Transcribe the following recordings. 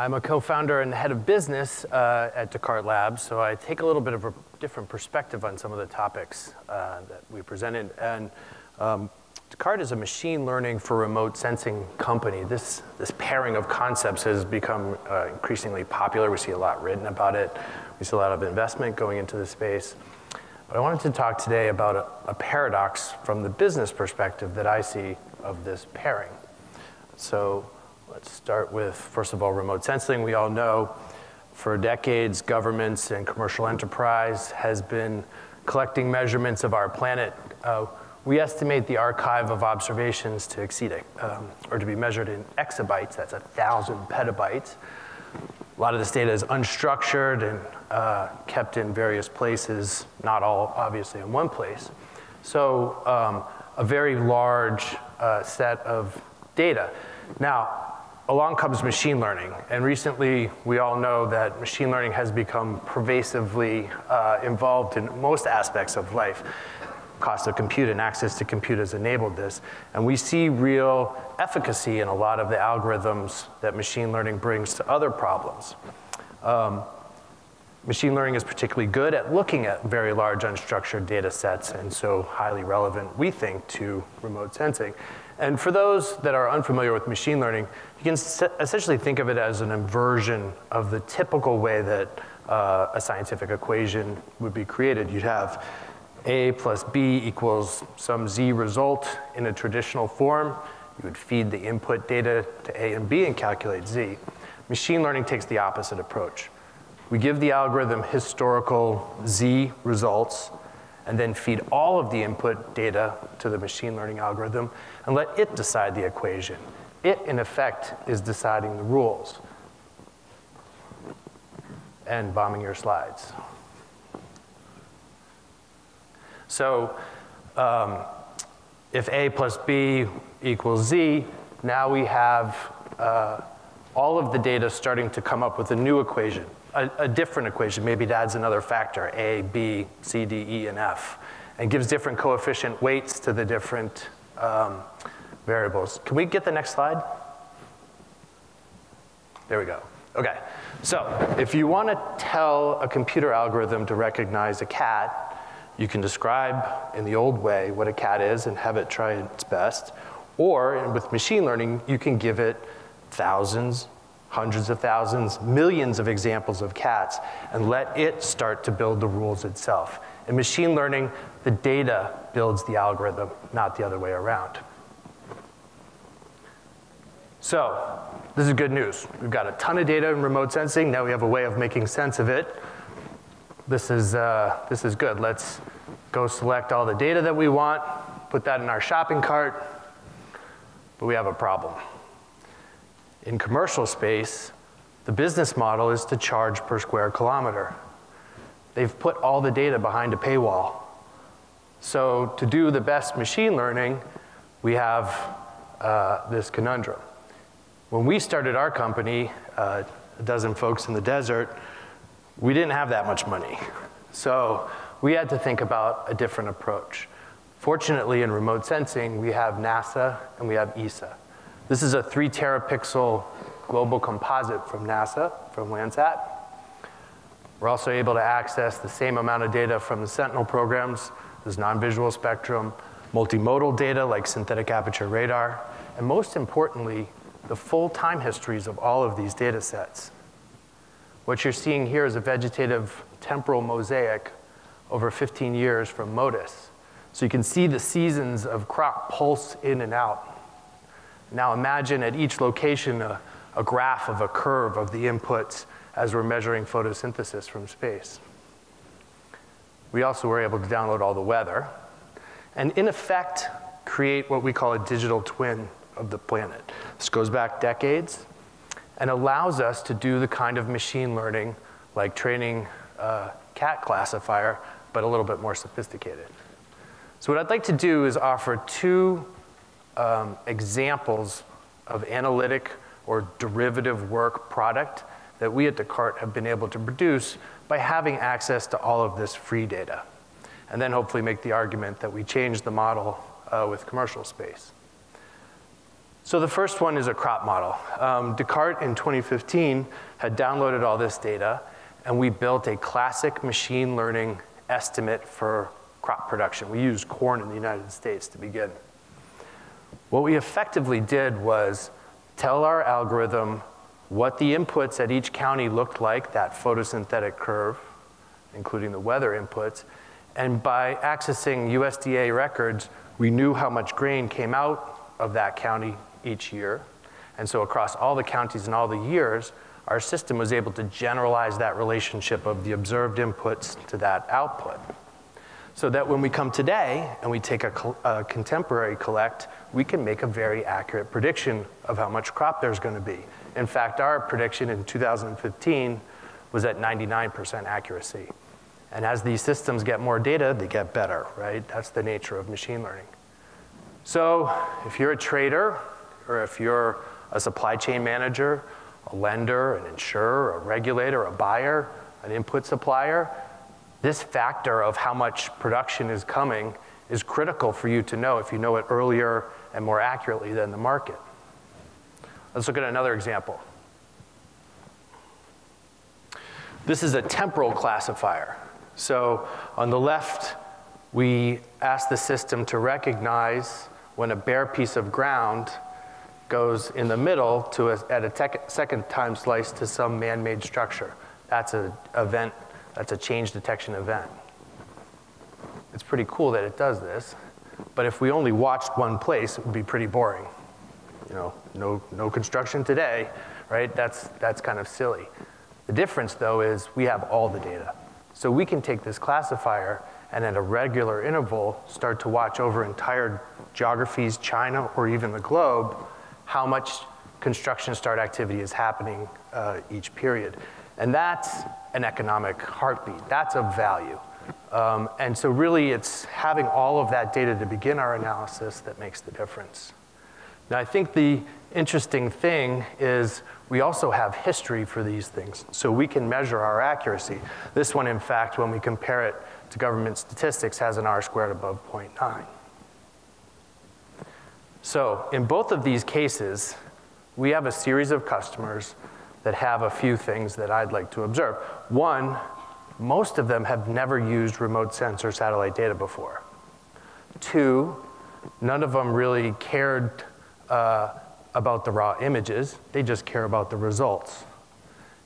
I'm a co-founder and head of business uh, at Descartes Labs, so I take a little bit of a different perspective on some of the topics uh, that we presented. And um, Descartes is a machine learning for remote sensing company. This, this pairing of concepts has become uh, increasingly popular. We see a lot written about it. We see a lot of investment going into the space. But I wanted to talk today about a, a paradox from the business perspective that I see of this pairing. So let's start with, first of all, remote sensing. We all know for decades, governments and commercial enterprise has been collecting measurements of our planet. Uh, we estimate the archive of observations to exceed, um, or to be measured in exabytes, that's a thousand petabytes. A lot of this data is unstructured and uh, kept in various places, not all obviously in one place. So um, a very large uh, set of data. Now, along comes machine learning, and recently we all know that machine learning has become pervasively uh, involved in most aspects of life. Cost of compute and access to compute has enabled this, and we see real efficacy in a lot of the algorithms that machine learning brings to other problems. Um, Machine learning is particularly good at looking at very large unstructured data sets and so highly relevant, we think, to remote sensing. And for those that are unfamiliar with machine learning, you can essentially think of it as an inversion of the typical way that uh, a scientific equation would be created. You'd have A plus B equals some Z result in a traditional form. You would feed the input data to A and B and calculate Z. Machine learning takes the opposite approach. We give the algorithm historical Z results and then feed all of the input data to the machine learning algorithm and let it decide the equation. It, in effect, is deciding the rules. And bombing your slides. So um, if A plus B equals Z, now we have uh, all of the data starting to come up with a new equation a, a, different equation. Maybe it adds another factor, A, B, C, D, E, and F, and gives different coefficient weights to the different um, variables. Can we get the next slide? There we go. Okay, so if you want to tell a computer algorithm to recognize a cat, you can describe in the old way what a cat is and have it try its best. Or with machine learning, you can give it thousands, hundreds of thousands, millions of examples of cats, and let it start to build the rules itself. In machine learning, the data builds the algorithm, not the other way around. So, this is good news. We've got a ton of data in remote sensing. Now we have a way of making sense of it. This is, uh, this is good. Let's go select all the data that we want, put that in our shopping cart, but we have a problem. In commercial space, the business model is to charge per square kilometer. They've put all the data behind a paywall. So to do the best machine learning, we have uh, this conundrum. When we started our company, uh, a dozen folks in the desert, we didn't have that much money. So we had to think about a different approach. Fortunately, in remote sensing, we have NASA and we have ESA. This is a three terapixel global composite from NASA, from Landsat. We're also able to access the same amount of data from the Sentinel programs. There's non-visual spectrum, multimodal data like synthetic aperture radar, and most importantly, the full time histories of all of these data sets. What you're seeing here is a vegetative temporal mosaic over 15 years from MODIS. So you can see the seasons of crop pulse in and out. Now imagine at each location a, a graph of a curve of the inputs as we're measuring photosynthesis from space. We also were able to download all the weather and in effect create what we call a digital twin of the planet. This goes back decades and allows us to do the kind of machine learning like training a cat classifier, but a little bit more sophisticated. So what I'd like to do is offer two um, examples of analytic or derivative work product that we at Descartes have been able to produce by having access to all of this free data. And then hopefully make the argument that we change the model uh, with commercial space. So the first one is a crop model. Um, Descartes in 2015 had downloaded all this data, and we built a classic machine learning estimate for crop production. We used corn in the United States to begin. What we effectively did was tell our algorithm what the inputs at each county looked like, that photosynthetic curve, including the weather inputs, and by accessing USDA records, we knew how much grain came out of that county each year. And so across all the counties and all the years, our system was able to generalize that relationship of the observed inputs to that output. So that when we come today and we take a, a, contemporary collect, we can make a very accurate prediction of how much crop there's going to be. In fact, our prediction in 2015 was at 99% accuracy. And as these systems get more data, they get better, right? That's the nature of machine learning. So if you're a trader, or if you're a supply chain manager, a lender, an insurer, a regulator, a buyer, an input supplier, this factor of how much production is coming is critical for you to know if you know it earlier and more accurately than the market. Let's look at another example. This is a temporal classifier. So on the left, we ask the system to recognize when a bare piece of ground goes in the middle to a, at a second time slice to some man-made structure. That's an event, that's a change detection event. It's pretty cool that it does this, but if we only watched one place, it would be pretty boring. You know, no, no construction today, right? That's, that's kind of silly. The difference though is we have all the data. So we can take this classifier and at a regular interval start to watch over entire geographies, China, or even the globe, how much construction start activity is happening uh, each period. And that's an economic heartbeat. That's a value. Um, and so really it's having all of that data to begin our analysis that makes the difference. Now I think the interesting thing is we also have history for these things, so we can measure our accuracy. This one, in fact, when we compare it to government statistics, has an R squared above 0.9. So in both of these cases, we have a series of customers that have a few things that I'd like to observe. One, most of them have never used remote sensor satellite data before. Two, none of them really cared uh, about the raw images, they just care about the results.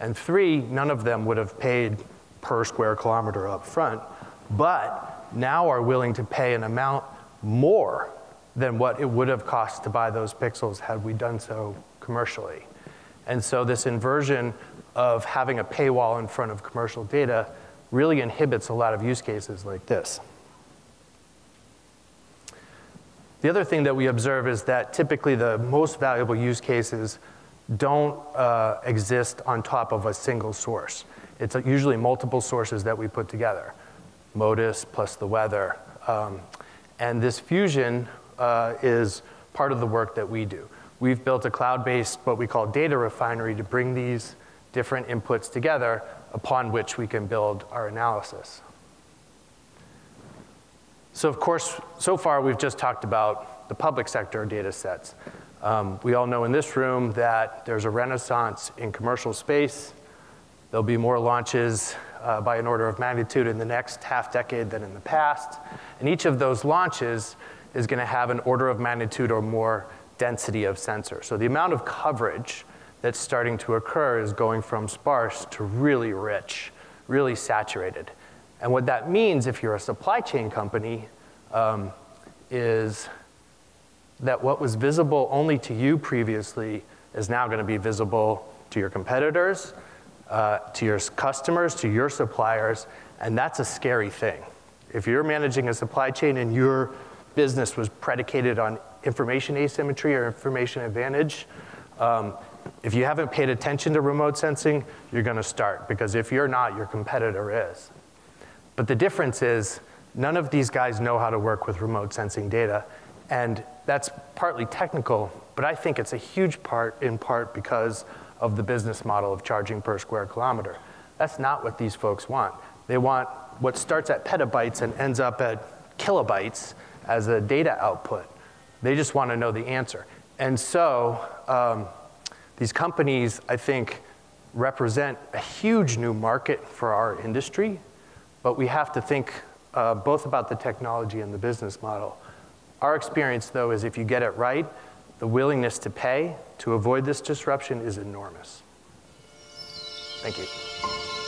And three, none of them would have paid per square kilometer up front, but now are willing to pay an amount more than what it would have cost to buy those pixels had we done so commercially. And so this inversion of having a paywall in front of commercial data really inhibits a lot of use cases like this. The other thing that we observe is that typically the most valuable use cases don't uh, exist on top of a single source. It's usually multiple sources that we put together, MODIS plus the weather. Um, and this fusion uh, is part of the work that we do. We've built a cloud-based, what we call data refinery to bring these different inputs together upon which we can build our analysis. So of course, so far we've just talked about the public sector data sets. Um, we all know in this room that there's a renaissance in commercial space. There'll be more launches uh, by an order of magnitude in the next half decade than in the past. And each of those launches is gonna have an order of magnitude or more density of sensors. So the amount of coverage that's starting to occur is going from sparse to really rich, really saturated. And what that means if you're a supply chain company um, is that what was visible only to you previously is now gonna be visible to your competitors, uh, to your customers, to your suppliers, and that's a scary thing. If you're managing a supply chain and your business was predicated on information asymmetry or information advantage, um, if you haven't paid attention to remote sensing, you're gonna start, because if you're not, your competitor is. But the difference is none of these guys know how to work with remote sensing data, and that's partly technical, but I think it's a huge part in part because of the business model of charging per square kilometer. That's not what these folks want. They want what starts at petabytes and ends up at kilobytes as a data output. They just want to know the answer. and so um, these companies, I think, represent a huge new market for our industry, but we have to think uh, both about the technology and the business model. Our experience, though, is if you get it right, the willingness to pay to avoid this disruption is enormous. Thank you.